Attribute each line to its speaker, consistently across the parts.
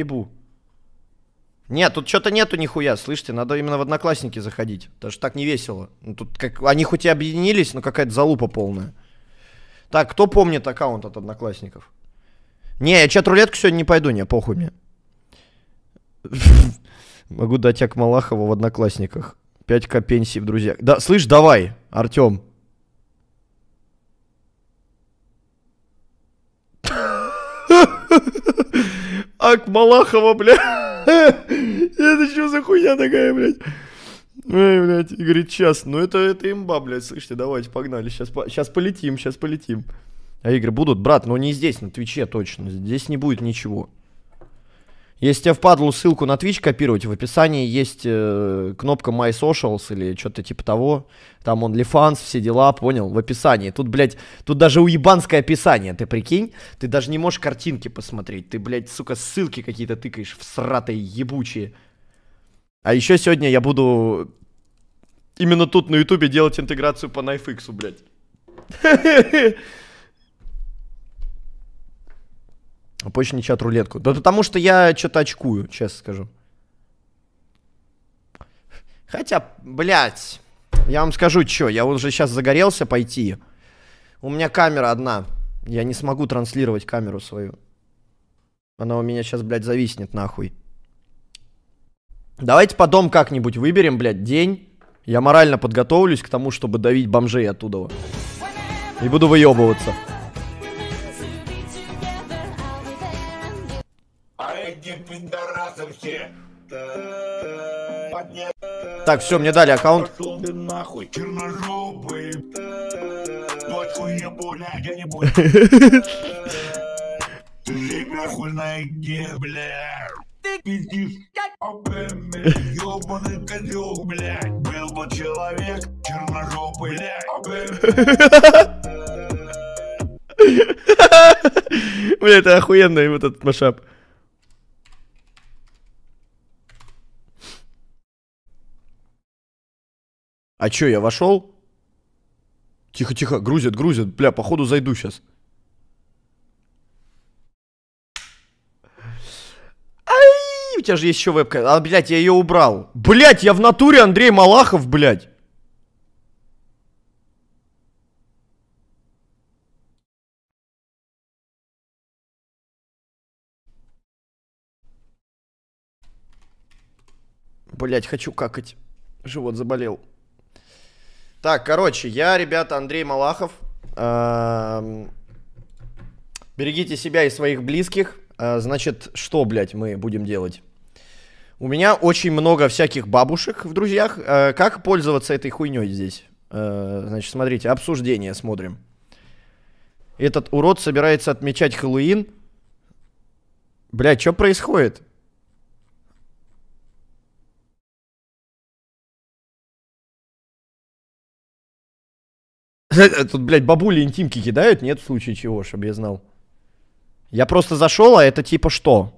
Speaker 1: ебу. Нет, тут что-то нету нихуя, слышите, надо именно в Одноклассники заходить. Даже так не весело. Ну, тут как... Они хоть и объединились, но какая-то залупа полная. Так, кто помнит аккаунт от Одноклассников? Не, я чат-рулетку сегодня не пойду, не, похуй мне. Могу дать Ак Малахова в Одноклассниках. 5к пенсии в друзьях. Да, слышь, давай, Артем. Ак Малахова, бля. Это что за хуйня такая, блядь? Ой, блядь, и говорит, сейчас. Ну это, это имба, блядь, слышите, давайте, погнали. Сейчас, сейчас полетим, сейчас полетим. А игры будут, брат, но не здесь, на Твиче точно. Здесь не будет ничего. Если тебе впадлу ссылку на Twitch копировать, в описании есть э, кнопка My Socials или что-то типа того. Там OnlyFans, все дела, понял? В описании. Тут, блядь, тут даже уебанское описание, ты прикинь? Ты даже не можешь картинки посмотреть. Ты, блядь, сука, ссылки какие-то тыкаешь в сратые ебучие. А еще сегодня я буду именно тут на ютубе делать интеграцию по NifeX, блядь. Почни чат рулетку. Да потому что я что-то очкую, честно скажу. Хотя, блядь, я вам скажу, что, я уже сейчас загорелся пойти. У меня камера одна. Я не смогу транслировать камеру свою. Она у меня сейчас, блядь, зависнет нахуй. Давайте потом как-нибудь выберем, блядь, день. Я морально подготовлюсь к тому, чтобы давить бомжей оттуда. И буду выебываться. Так, все, мне дали аккаунт. Ты пиздишь, ёбаный козёл, блядь. Был бы человек, черножопый, блядь Бля, это охуенный вот этот машап. А чё, я вошел? Тихо, тихо, грузят, грузят. Бля, походу зайду сейчас. Ай, у тебя же есть еще вебка. А, блядь, я ее убрал. Блядь, я в натуре Андрей Малахов, блядь. Блять, хочу какать. Живот заболел. Так, короче, я, ребята, Андрей Малахов. Берегите себя и своих близких. А, значит, что, блядь, мы будем делать? У меня очень много всяких бабушек в друзьях. А, как пользоваться этой хуйней здесь? А, значит, смотрите, обсуждение смотрим. Этот урод собирается отмечать Хэллоуин. Блядь, что происходит? Тут, блядь, бабули интимки кидают, нет в случае чего, чтобы я знал. Я просто зашел, а это типа что?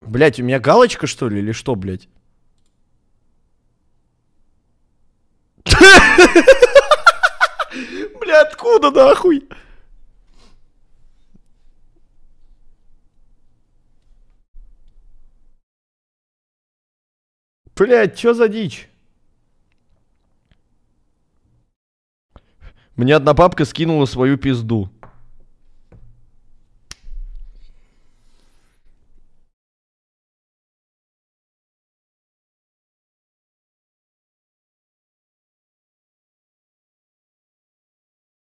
Speaker 1: Блять, у меня галочка, что ли, или что, блядь? Бля, откуда нахуй? Блять, что за дичь? Мне одна бабка скинула свою пизду.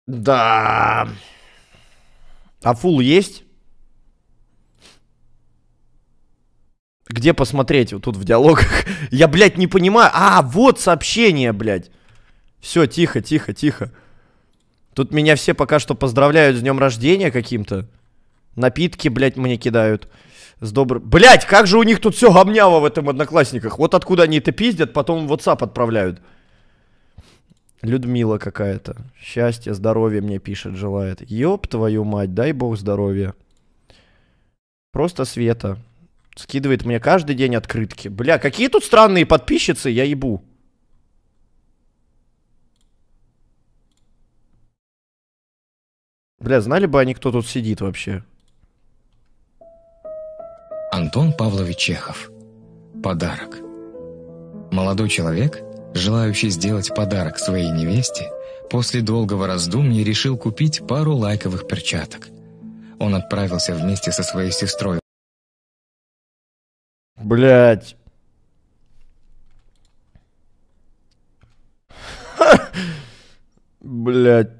Speaker 1: Да. А фул есть? Где посмотреть? Вот тут в диалогах. Я, блядь, не понимаю. А, вот сообщение, блядь. Все, тихо, тихо, тихо. Тут меня все пока что поздравляют с днем рождения каким-то. Напитки, блядь, мне кидают. С добрым... Блядь, как же у них тут все гомняво в этом одноклассниках. Вот откуда они это пиздят, потом в WhatsApp отправляют. Людмила какая-то. Счастья, здоровья мне пишет, желает. Ёб твою мать, дай бог здоровья. Просто Света. Скидывает мне каждый день открытки. Бля, какие тут странные подписчицы, я ебу. Бля, знали бы они, кто тут сидит вообще.
Speaker 2: Антон Павлович Чехов. Подарок. Молодой человек, желающий сделать подарок своей невесте, после долгого раздумья решил купить пару лайковых перчаток. Он отправился вместе со своей сестрой
Speaker 1: Блять. Блять.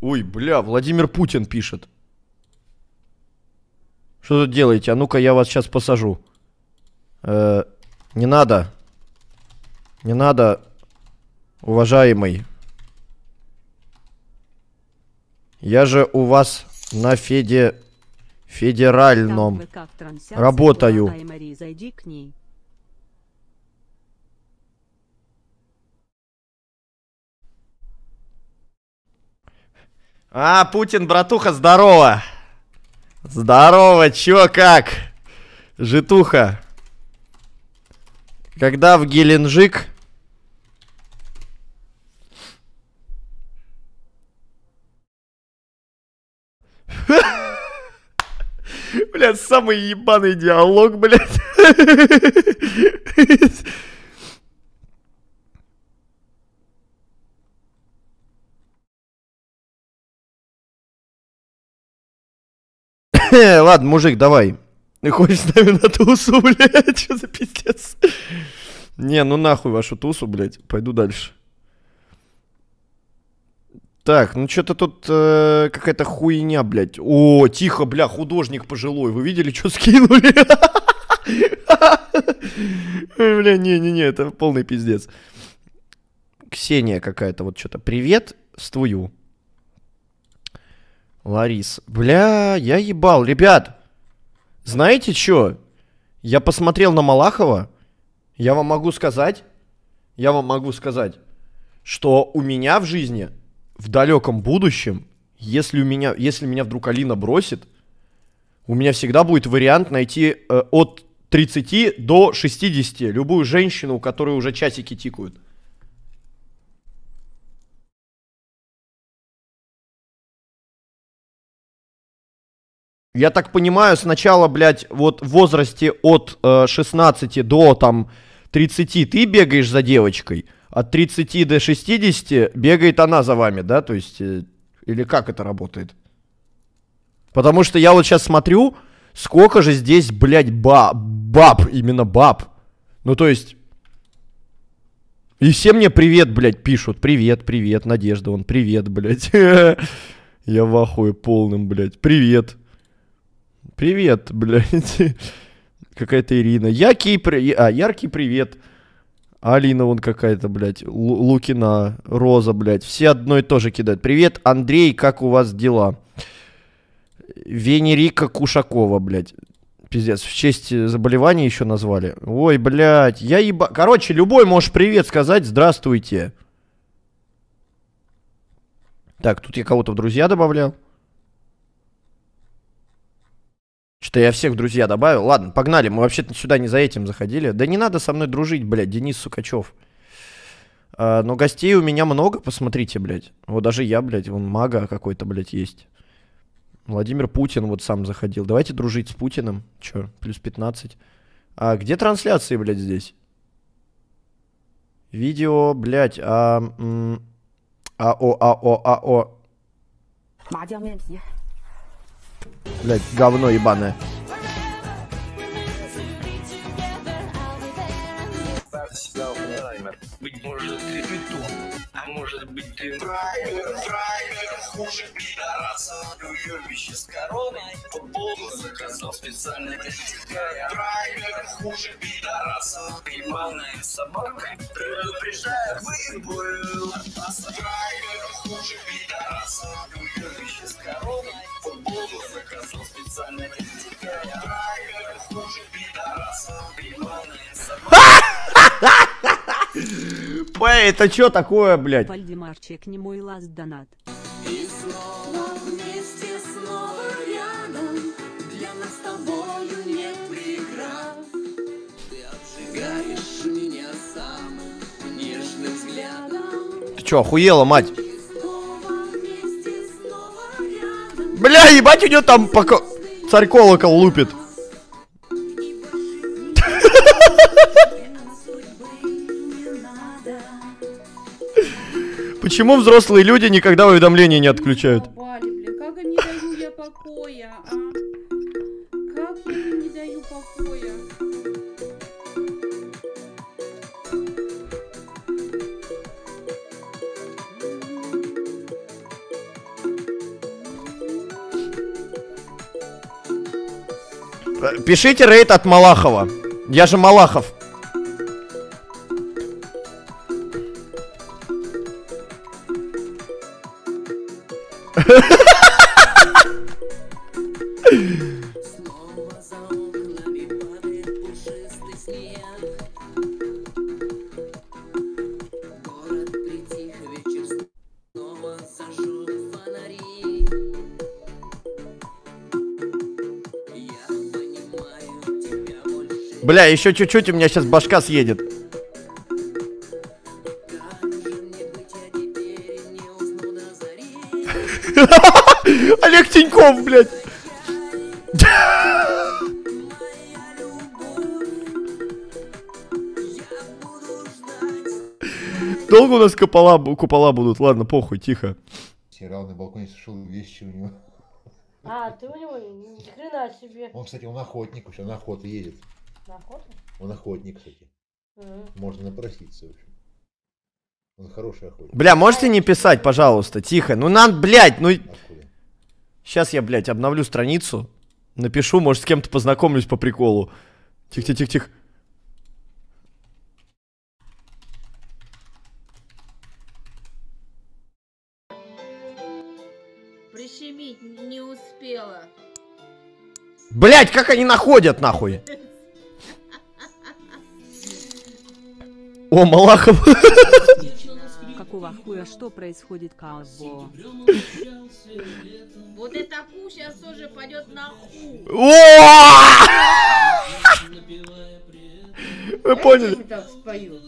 Speaker 1: Ой, бля, Владимир Путин пишет. Что тут делаете? А ну-ка, я вас сейчас посажу. Э, не надо. Не надо, уважаемый. Я же у вас на феде... федеральном работаю.
Speaker 3: Зайди к ней.
Speaker 1: А, Путин, братуха, здорово. Здорово, чё, как? Житуха. Когда в Геленджик? Блядь, самый ебаный диалог, блядь. Ладно, мужик, давай. Ты хочешь с нами на тусу, блядь? Что за пиздец? Не, ну нахуй вашу тусу, блядь. Пойду дальше. Так, ну что-то тут э, какая-то хуйня, блядь. О, тихо, бля, художник пожилой. Вы видели, что скинули? Бля, не-не-не, это полный пиздец. Ксения какая-то вот что-то. Привет, с твою. Ларис. Бля, я ебал. Ребят, знаете что? Я посмотрел на Малахова. Я вам могу сказать, я вам могу сказать, что у меня в жизни в далеком будущем, если у меня, если меня вдруг Алина бросит, у меня всегда будет вариант найти э, от 30 до 60 любую женщину, у которой уже часики тикают. Я так понимаю, сначала, блядь, вот в возрасте от э, 16 до там 30 ты бегаешь за девочкой, от 30 до 60 бегает она за вами, да? То есть, э, или как это работает? Потому что я вот сейчас смотрю, сколько же здесь, блядь, ба баб, именно баб. Ну, то есть... И все мне привет, блядь, пишут. Привет, привет, Надежда, он привет, блядь. Я в ахуе полным, блядь. Привет. Привет, блядь. Какая-то Ирина. Яркий, при... а, яркий привет. Алина вон какая-то, блядь. Лу- Лукина, Роза, блядь. Все одно и то же кидают. Привет, Андрей, как у вас дела? Венерика Кушакова, блядь. Пиздец, в честь э, заболевания еще назвали. Ой, блядь, я еба... Короче, любой можешь привет сказать, здравствуйте. Так, тут я кого-то в друзья добавлял. Что-то я всех в друзья добавил. Ладно, погнали. Мы вообще-то сюда не за этим заходили. Да не надо со мной дружить, блядь, Денис Сукачев. А, но гостей у меня много, посмотрите, блядь. Вот даже я, блядь, вон мага какой-то, блядь, есть. Владимир Путин вот сам заходил. Давайте дружить с Путиным. Чё, плюс 15. А где трансляции, блядь, здесь? Видео, блядь, а... м, АО, АО, АО.
Speaker 4: 麻将面皮。
Speaker 1: Блядь, говно ебаное.
Speaker 5: Быть может, может быть, ты
Speaker 6: Драйвер, драйвер, хуже пидораса. Любище с короной, футболку заказал специально для тебя. Драйвер, хуже пидораса.
Speaker 5: Ебаная собака.
Speaker 6: Предупреждаю, выбыл Драйвер, хуже пидораса. Любище с короной, футболку заказал специально для тебя. Драйвер, хуже пидораса.
Speaker 5: Ебаная собака.
Speaker 1: Эй, это что такое, блядь?
Speaker 3: Вальдемарчик, не мой лаз донат.
Speaker 7: И Ты обжигаешь меня
Speaker 1: охуела, мать? Бля, ебать, у него там пока... Царь колокол лупит. Почему взрослые люди никогда уведомления не отключают?
Speaker 8: Бали, блин, как я не даю я покоя, а? Как я ей не даю покоя?
Speaker 1: Э, Пишите рейд от Малахова. Я же Малахов. Бля, еще чуть-чуть, у меня сейчас башка съедет. Блядь. Долго у нас купола, купола будут? Ладно, похуй, тихо.
Speaker 9: Сериал на балконе сушил вещи у него.
Speaker 10: А, ты у него ни хрена себе.
Speaker 9: Он, кстати, он охотник, он на охоту едет.
Speaker 10: На охоту?
Speaker 9: Он охотник, кстати.
Speaker 10: Мгм.
Speaker 9: Можно напроситься, в общем. Он хороший охотник.
Speaker 1: Бля, можете не писать, пожалуйста, тихо. Ну нам, блядь, ну...
Speaker 9: Откуда?
Speaker 1: Сейчас я, блядь, обновлю страницу. Напишу, может, с кем-то познакомлюсь по приколу. Тихо-тихо-тихо.
Speaker 8: Прищемить не успела.
Speaker 1: Блядь, как они находят, нахуй? О, Малахов.
Speaker 3: Какого хуя, что происходит, кого?
Speaker 8: Вот эта ку сейчас тоже пойдет на ху.
Speaker 1: О! Вы поняли?
Speaker 10: Так спою.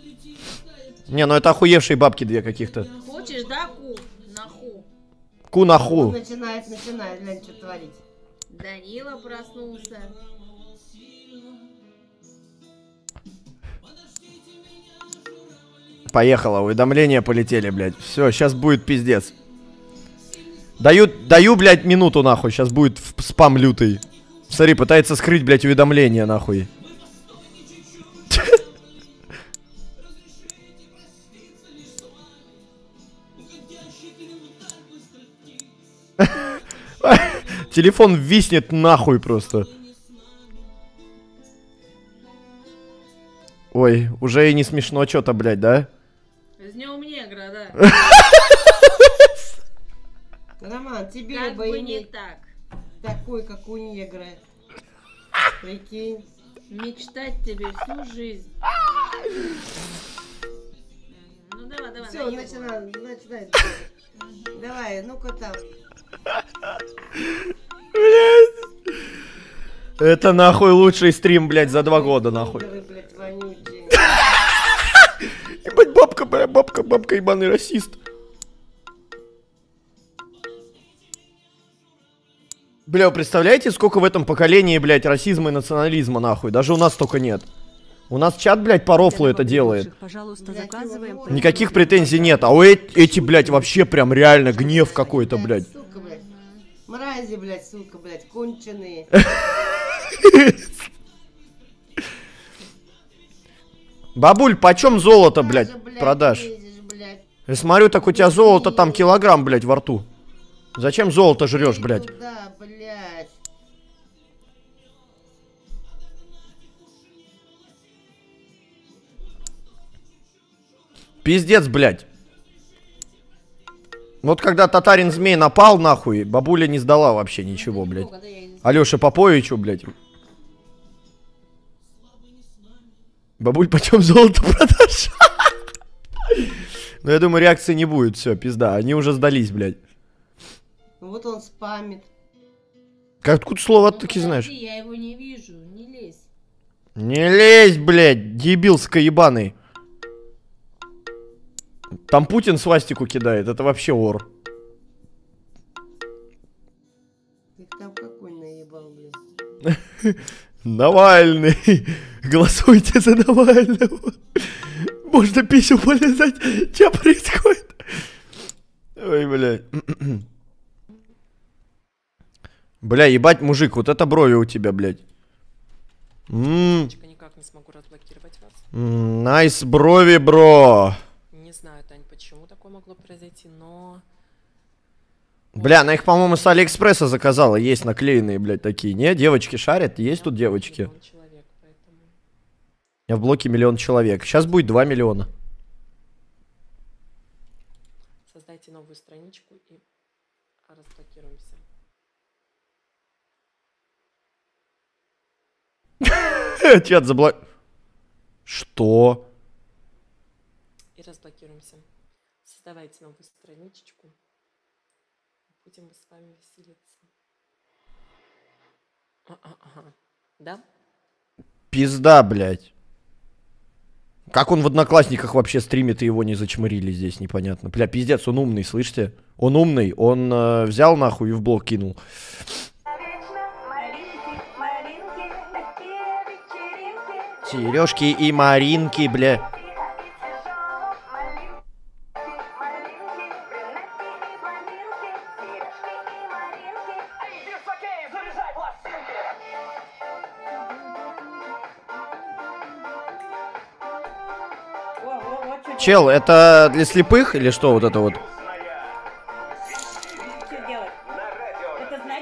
Speaker 1: Не, ну это охуевшие бабки две каких-то.
Speaker 8: Хочешь, да, ку? На ху.
Speaker 1: Ку на
Speaker 10: Он
Speaker 1: ху.
Speaker 10: начинает, начинает, глянь, что творить.
Speaker 8: Данила проснулся.
Speaker 1: Поехало, уведомления полетели, блядь. Все, сейчас будет пиздец. Даю, даю, блядь, минуту, нахуй. Сейчас будет спам лютый. Смотри, пытается скрыть, блядь, уведомления, нахуй. Телефон виснет нахуй просто. Ой, уже и не смешно что-то, блядь, да?
Speaker 8: С днем негра, да.
Speaker 10: Роман, тебе
Speaker 8: Как
Speaker 10: бы
Speaker 8: бы не так.
Speaker 10: такой, как у негра. Прикинь.
Speaker 8: Мечтать тебе всю жизнь. Ну давай, давай.
Speaker 10: Все, начинай, начинай. Давай, ну-ка там.
Speaker 1: Это нахуй лучший стрим, блядь, за два года, нахуй. Ебать, бабка, бля, бабка, бабка, ебаный расист. Бля, вы представляете, сколько в этом поколении, блядь, расизма и национализма, нахуй? Даже у нас столько нет. У нас чат, блядь, по рофлу это делает. Никаких претензий нет, а у э- эти, блядь, вообще прям реально гнев какой-то, блядь.
Speaker 10: Сука, блядь. Мрази, блядь, сука, блядь, конченые.
Speaker 1: Бабуль, почем золото, блядь,
Speaker 10: Даже,
Speaker 1: продашь?
Speaker 10: блядь.
Speaker 1: Я смотрю, так у тебя золото там килограмм, блядь, во рту. Зачем золото жрешь, блядь?
Speaker 10: Туда, блядь.
Speaker 1: Пиздец, блядь. Вот когда татарин змей напал, нахуй, бабуля не сдала вообще ничего, блядь. Алёше Поповичу, блядь. Бабуль, почем золото продашь? Ну, я думаю, реакции не будет. Все, пизда. Они уже сдались, блядь.
Speaker 10: Ну Вот он спамит.
Speaker 1: Как откуда слово
Speaker 8: Ну,
Speaker 1: таки знаешь?
Speaker 8: я его не вижу, не лезь.
Speaker 1: Не лезь, блядь, дебил скоебаный. Там Путин свастику кидает, это вообще ор. Навальный. Голосуйте за Навального. Можно писю полизать. Что происходит? Ой, блядь. Бля, ебать, мужик, вот это брови у тебя, блядь. М,
Speaker 11: Никак не смогу разблокировать вас.
Speaker 1: Nice брови, bro.
Speaker 11: Не знаю, Тань, почему такое могло произойти, но...
Speaker 1: Бля, она их, по-моему, с Алиэкспресса заказала. Есть наклеенные, блядь, такие. Не, девочки шарят. Есть тут девочки.
Speaker 11: Миллион человек, поэтому...
Speaker 1: Я в блоке миллион человек. Сейчас будет 2 миллиона.
Speaker 11: Создайте новую страничку и разблокируемся.
Speaker 1: Чат заблок... Что?
Speaker 11: И разблокируемся. Создавайте новую страничечку. Будем с вами веселиться. А, а. Да?
Speaker 1: Пизда, блядь. Как он в Одноклассниках вообще стримит и его не зачмырили здесь, непонятно. Бля, пиздец, он умный, слышите? Он умный, он э, взял нахуй и в блок кинул. Сережки и Маринки, бля. Чел, это для слепых или что вот это вот?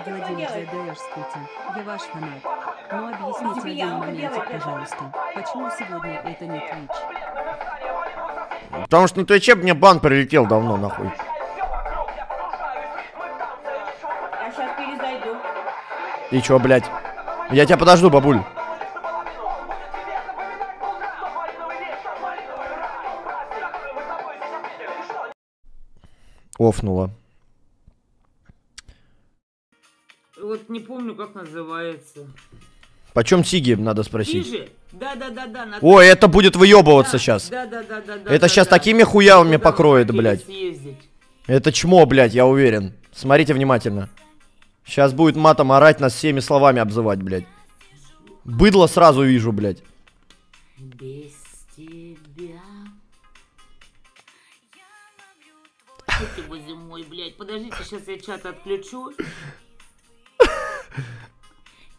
Speaker 3: Владимир задаешь скути. Я ваш фанат. Но объясните один моментик, пожалуйста. Почему сегодня это не Twitch?
Speaker 1: Потому что на Твиче мне бан прилетел давно, нахуй.
Speaker 8: Я сейчас перезайду.
Speaker 1: И чё, блядь? Я тебя подожду, бабуль. Офнула.
Speaker 12: Вот не помню, как называется.
Speaker 1: Почем Сиги, надо спросить.
Speaker 12: Тише? Да, да, да, да. на-
Speaker 1: Ой, это будет выебываться сейчас.
Speaker 12: Да, да, да, да, да.
Speaker 1: Это
Speaker 12: да,
Speaker 1: сейчас
Speaker 12: да.
Speaker 1: такими хуявами покроет, блядь.
Speaker 12: съездить?
Speaker 1: Это чмо, блядь, я уверен. Смотрите внимательно. Сейчас будет матом орать, нас всеми словами обзывать, блядь. Быдло сразу вижу, блядь.
Speaker 12: Без Ты боже мой, блядь. Подождите, сейчас я чат отключу.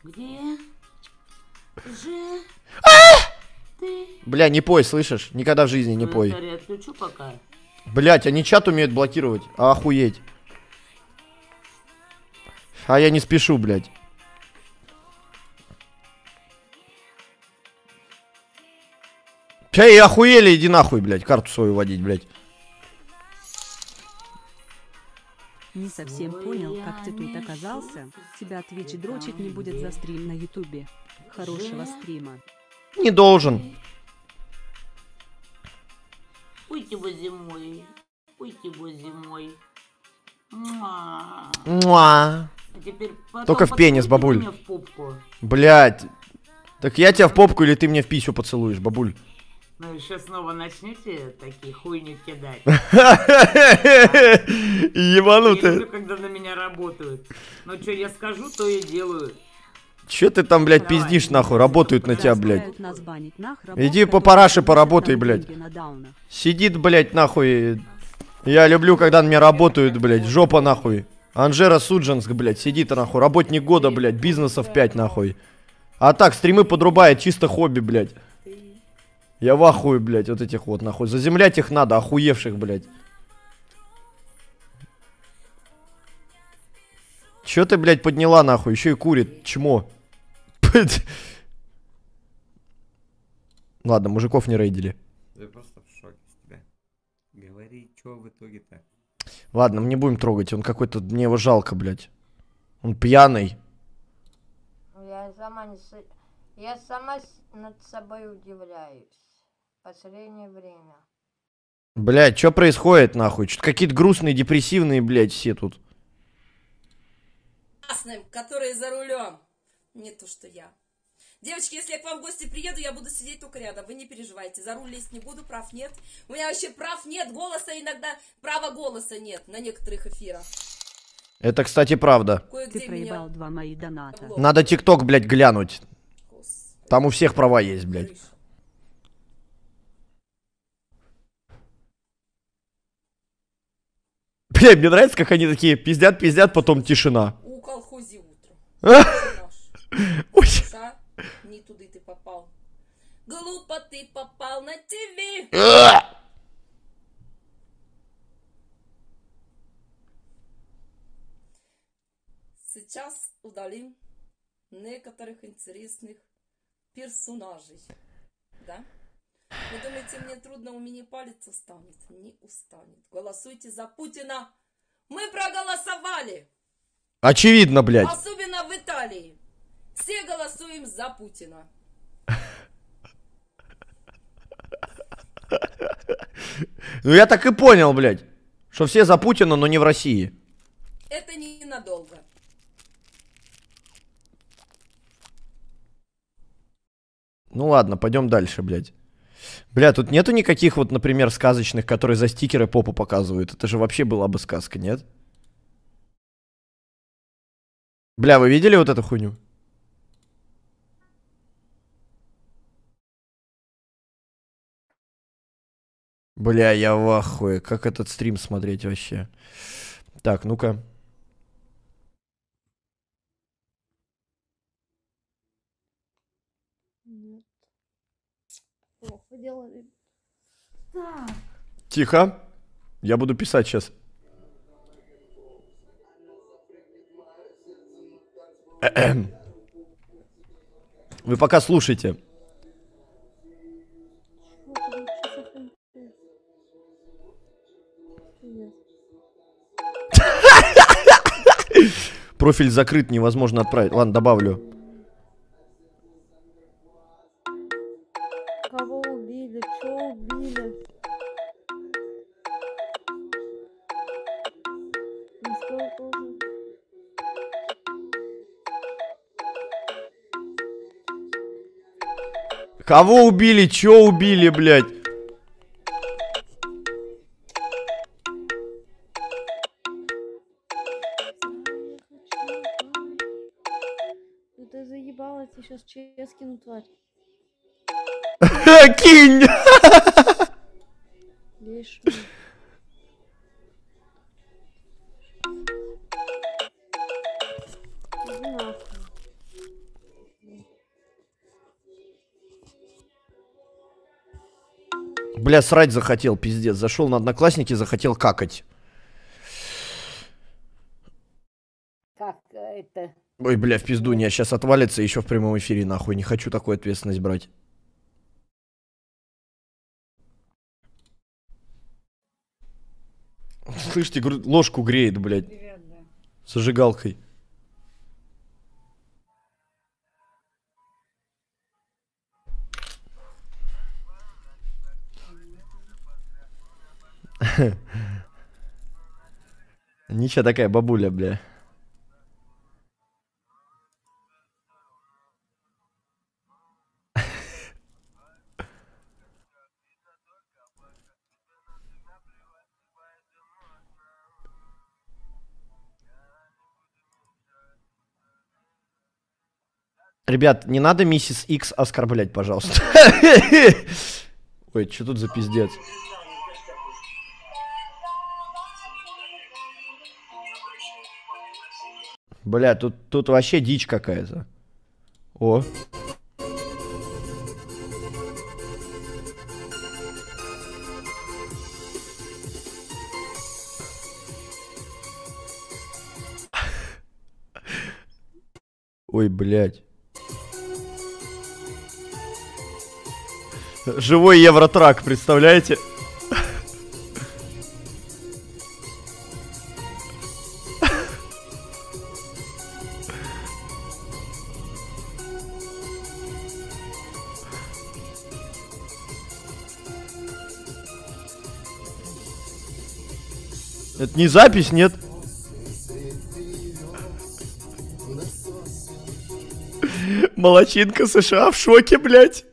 Speaker 12: Где же ты?
Speaker 1: Бля, не пой, слышишь? Никогда в жизни не пой.
Speaker 12: Комментарий отключу пока.
Speaker 1: Блять, они чат умеют блокировать. А охуеть. А я не спешу, блядь. Эй, охуели, иди нахуй, блядь, карту свою водить, блядь.
Speaker 3: Не совсем понял, как ты тут оказался. Тебя Twitch дрочить не будет за стрим на ютубе. Хорошего стрима.
Speaker 1: Не должен.
Speaker 12: Уйти бы зимой. Уйти бы зимой. Муа.
Speaker 1: Муа.
Speaker 12: А
Speaker 1: Только в пенис, бабуль.
Speaker 12: в.
Speaker 1: Блядь. Так я тебя в попку или ты мне в писю поцелуешь, бабуль?
Speaker 12: Ну и сейчас снова начнете такие хуйни кидать. Я
Speaker 1: Ебанутый.
Speaker 12: люблю, когда на меня работают. Ну что я скажу, то и делаю.
Speaker 1: Че ты там, блядь, пиздишь, нахуй? Работают на тебя, блядь. Иди по параше поработай, блядь. Сидит, блядь, нахуй. Я люблю, когда на меня работают, блядь. Жопа, нахуй. Анжера Суджанск, блядь, сидит, нахуй. Работник года, блядь. Бизнесов 5, нахуй. А так, стримы подрубает, чисто хобби, блядь. Я в ахуе, блядь, вот этих вот, нахуй. Заземлять их надо, охуевших, блядь. Чё ты, блядь, подняла, нахуй? Еще и курит. Чмо. Ладно, мужиков не рейдили.
Speaker 13: Я просто в шоке с тебя. Говори, что в итоге-то?
Speaker 1: Ладно, мы не будем трогать. Он какой-то... Мне его жалко, блядь. Он пьяный.
Speaker 14: Я сама не с- Я сама над собой удивляюсь. Последнее время.
Speaker 1: Блядь, что происходит, нахуй? Что-то какие-то грустные, депрессивные, блядь, все тут.
Speaker 15: Красным, которые за рулем. Не то, что я. Девочки, если я к вам в гости приеду, я буду сидеть только рядом. Вы не переживайте. За руль лезть не буду, прав нет. У меня вообще прав нет, голоса иногда, права голоса нет на некоторых эфирах.
Speaker 1: Это, кстати, правда.
Speaker 3: Ты проебал два мои доната.
Speaker 1: Надо ТикТок, блядь, глянуть. Там у всех права есть, блядь. Блядь, мне нравится, как они такие пиздят, пиздят, потом тишина.
Speaker 15: У колхозі утро.
Speaker 1: А? Ой.
Speaker 15: Ша, не туди ти попав. Глупо ты попал на ТВ. Сейчас удалим некоторых интересных персонажей. Да? Вы думаете, мне трудно, у меня палец устанет? Не устанет. Голосуйте за Путина. Мы проголосовали.
Speaker 1: Очевидно, блядь.
Speaker 15: Особенно в Италии. Все голосуем за Путина.
Speaker 1: Ну я так и понял, блядь. Что все за Путина, но не в России.
Speaker 15: Это ненадолго.
Speaker 1: Ну ладно, пойдем дальше, блядь. Бля, тут нету никаких вот, например, сказочных, которые за стикеры попу показывают. Это же вообще была бы сказка, нет? Бля, вы видели вот эту хуйню? Бля, я в ахуе. Как этот стрим смотреть вообще? Так, ну-ка.
Speaker 8: Нет. Плохо делали. Так.
Speaker 1: Тихо. Я буду писать сейчас. Вы пока слушайте. Профиль закрыт, невозможно отправить. Ладно, добавлю.
Speaker 8: Кого убили? Чё убили,
Speaker 1: блядь?
Speaker 8: Ну ты заебала, я тебе сейчас ЧС кину, тварь.
Speaker 1: Кинь!
Speaker 8: Лишь.
Speaker 1: Бля, срать захотел, пиздец. Зашел на одноклассники, захотел какать.
Speaker 10: Как это?
Speaker 1: Ой, бля, в пизду, не, сейчас отвалится еще в прямом эфире, нахуй. Не хочу такую ответственность брать. Слышите, ложку греет, блядь. Зажигалкой. Ничего такая бабуля, бля. Ребят, не надо миссис Икс оскорблять, пожалуйста. Ой, что тут за пиздец? Бля, тут, тут вообще дичь какая-то. О. Ой, блядь. Живой Евротрак, представляете? не запись, нет? Молочинка США в шоке, блядь.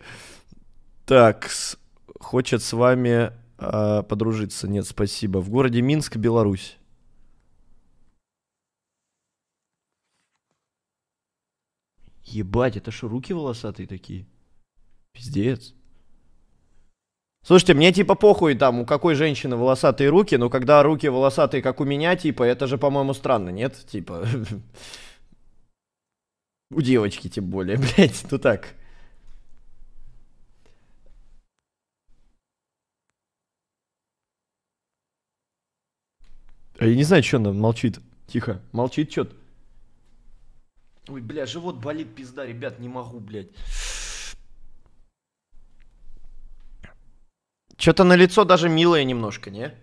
Speaker 1: Так, с... хочет с вами э, подружиться. Нет, спасибо. В городе Минск, Беларусь. Ебать, это что, руки волосатые такие? Пиздец. Слушайте, мне типа похуй там, у какой женщины волосатые руки, но когда руки волосатые, как у меня, типа, это же, по-моему, странно, нет? Типа... У девочки, тем более, блядь, ну так. А я не знаю, что она молчит. Тихо. Молчит что-то. Ой, бля, живот болит, пизда, ребят, не могу, блядь. Что-то на лицо даже милое немножко, не?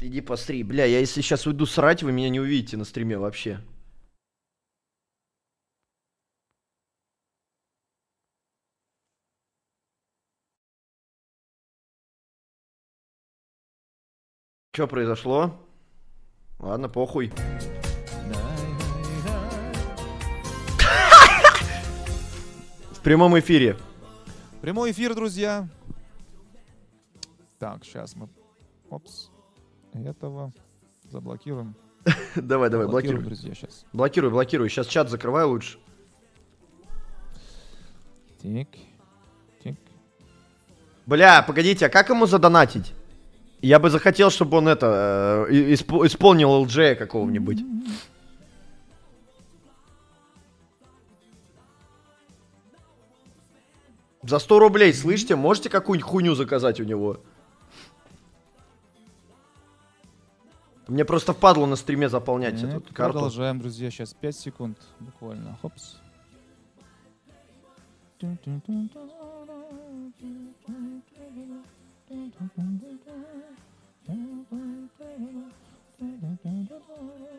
Speaker 1: Иди постри. Бля, я если сейчас уйду срать, вы меня не увидите на стриме вообще. Что произошло? Ладно, похуй. Прямом эфире.
Speaker 16: Прямой эфир, друзья. Так, сейчас мы... Опс. Этого заблокируем.
Speaker 1: Давай, давай, блокируй.
Speaker 16: Друзья, сейчас.
Speaker 1: Блокируй, блокируй. Сейчас чат закрывай лучше.
Speaker 16: Так. Так.
Speaker 1: Бля, погодите, а как ему задонатить? Я бы захотел, чтобы он это, э, исп- исполнил ЛДЖ какого-нибудь. За 100 рублей, слышите, можете какую-нибудь хуйню заказать у него? Мне просто впадло на стриме заполнять
Speaker 16: Так,
Speaker 1: эту карту.
Speaker 16: Продолжаем, друзья. Сейчас 5 секунд буквально. Хопс.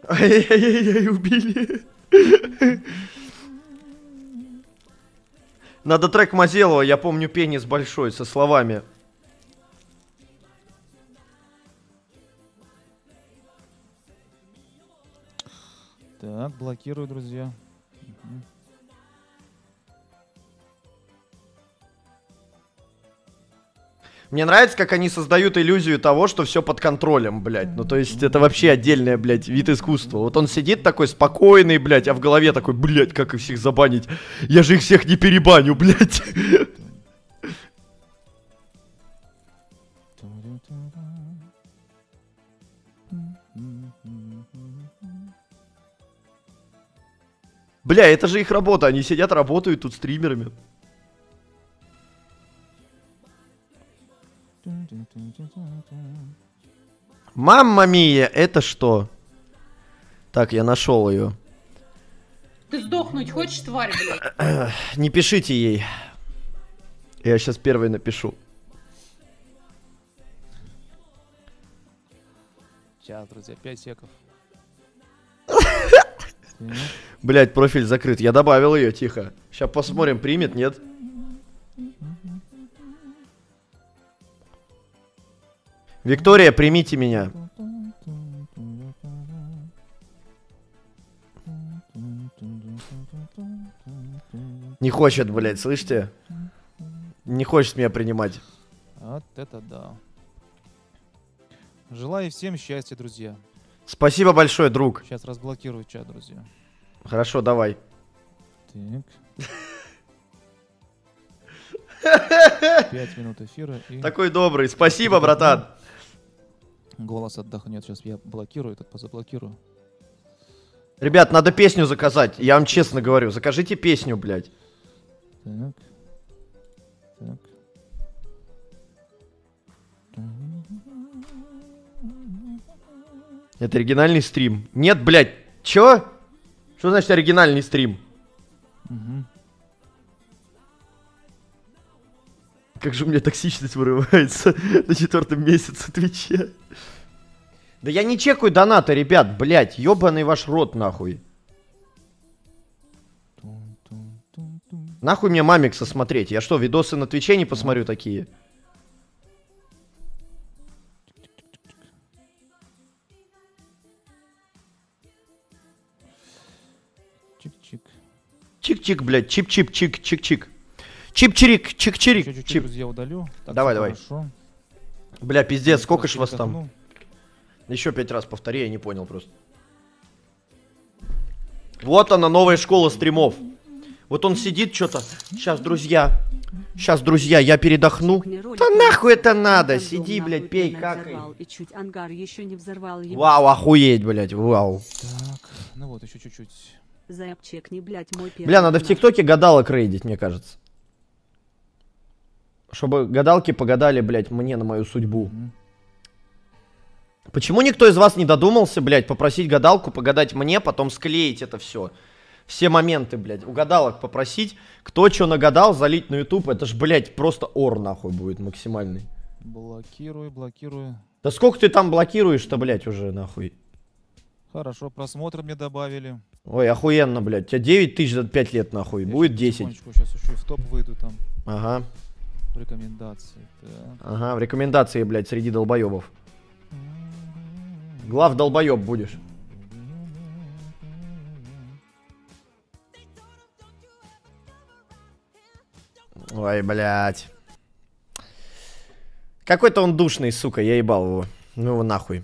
Speaker 1: Ай-яй-яй, убили. Надо трек Мазелова, я помню пенис большой, со словами.
Speaker 16: Так, блокирую, друзья.
Speaker 1: Мне нравится, как они создают иллюзию того, что все под контролем, блядь. Ну, то есть, это вообще отдельное, блядь, вид искусства. Вот он сидит такой спокойный, блядь, а в голове такой, блядь, как их всех забанить? Я же их всех не перебаню, блядь. Бля, это же их работа, они сидят, работают тут стримерами. Мамма мия, это что? Так, я нашел ее.
Speaker 8: Ты сдохнуть хочешь, тварь, блядь?
Speaker 1: Не пишите ей. Я сейчас первый напишу.
Speaker 16: Сейчас, друзья, 5 секов.
Speaker 1: Блять, профиль закрыт. Я добавил ее, тихо. Сейчас посмотрим, примет, нет? Виктория, примите меня. Не хочет, блядь, слышите? Не хочет меня принимать.
Speaker 16: Вот это да. Желаю всем счастья, друзья.
Speaker 1: Спасибо большое, друг.
Speaker 16: Сейчас разблокирую чат, друзья.
Speaker 1: Хорошо, давай.
Speaker 16: Так. Пять минут эфира и
Speaker 1: Такой добрый. Спасибо, братан.
Speaker 16: Голос отдохнет. Сейчас я блокирую этот, позаблокирую.
Speaker 1: Ребят, надо песню заказать. Я вам честно говорю. Закажите песню, блядь.
Speaker 16: Так. Так.
Speaker 1: Это оригинальный стрим. Нет, блядь. Чё? Что значит оригинальный стрим?
Speaker 16: Мгм.
Speaker 1: Как же у меня токсичность вырывается на четвертом месяце Твича. Да я не чекаю донаты, ребят, блядь. Ёбаный ваш рот, нахуй. Нахуй мне мамикса смотреть? Я что, видосы на Твиче не посмотрю такие?
Speaker 16: Чик-чик.
Speaker 1: Чик-чик, блядь, чип-чип-чик, чик-чик. Чип-чирик, чик-чирик, чип.
Speaker 16: друзья, удалю. Так,
Speaker 1: Давай, давай.
Speaker 16: хорошо.
Speaker 1: Бля, пиздец, сколько ж вас там? Еще пять раз повтори, я не понял просто. Вот она, новая школа стримов. Вот он сидит что-то. Сейчас, друзья. Сейчас, друзья, я передохну. Да нахуй это надо? Сиди, блядь, пей, какай. Вау, охуеть, блядь, вау.
Speaker 16: Так, ну вот, еще чуть-чуть.
Speaker 1: Бля, надо в. ТикТоке гадалок рейдить, мне кажется. Чтобы гадалки погадали, блядь, мне на мою судьбу. Почему никто из вас не додумался, блядь, попросить гадалку погадать мне, потом склеить это все? Все моменты, блядь, у гадалок попросить, кто что нагадал, залить на YouTube, это ж, блядь, просто ор нахуй будет максимальный.
Speaker 16: Блокирую, блокирую.
Speaker 1: Да сколько ты там блокируешь-то, блядь, уже нахуй?
Speaker 16: Хорошо, просмотры мне добавили.
Speaker 1: Ой, охуенно, блядь, у тебя 9 тысяч за 5 лет нахуй, будет 10.
Speaker 16: Сейчас еще и в топ выйду там.
Speaker 1: Ага,
Speaker 16: В рекомендации. Так.
Speaker 1: ага, в рекомендации, блядь, среди долбоебов. Глав долбоеб будешь. Ой, блядь. Какой-то он душный, сука, я ебал его. Ну его нахуй.